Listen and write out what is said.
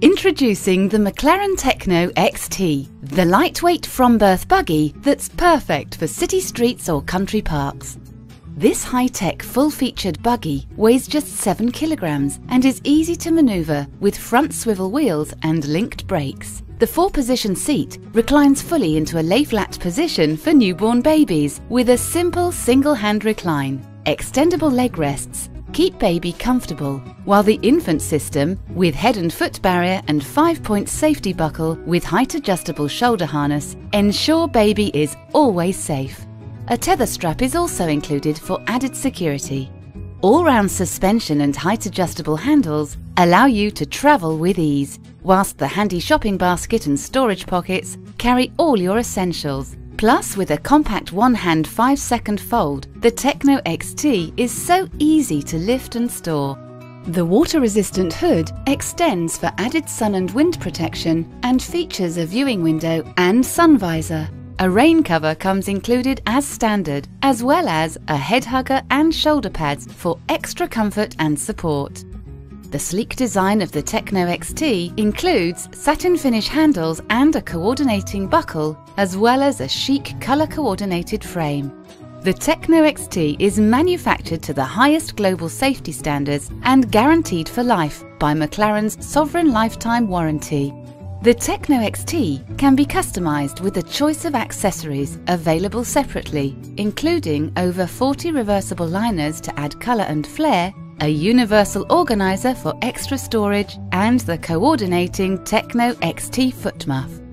Introducing the Maclaren Techno XT, the lightweight from birth buggy that's perfect for city streets or country parks. This high-tech full-featured buggy weighs just 7 kilograms and is easy to maneuver with front swivel wheels and linked brakes. The four-position seat reclines fully into a lay-flat position for newborn babies with a simple single-hand recline, extendable leg rests keep baby comfortable, while the infant system, with head and foot barrier and five-point safety buckle with height-adjustable shoulder harness, ensure baby is always safe. A tether strap is also included for added security. All-round suspension and height-adjustable handles allow you to travel with ease, whilst the handy shopping basket and storage pockets carry all your essentials Plus, with a compact one-hand 5-second fold, the Techno XT is so easy to lift and store. The water-resistant hood extends for added sun and wind protection and features a viewing window and sun visor. A rain cover comes included as standard, as well as a head hugger and shoulder pads for extra comfort and support. The sleek design of the Techno XT includes satin finish handles and a coordinating buckle, as well as a chic colour-coordinated frame. The Techno XT is manufactured to the highest global safety standards and guaranteed for life by Maclaren's Sovereign Lifetime Warranty. The Techno XT can be customised with a choice of accessories available separately, including over 40 reversible liners to add colour and flair a universal organizer for extra storage, and the coordinating Techno XT foot muff.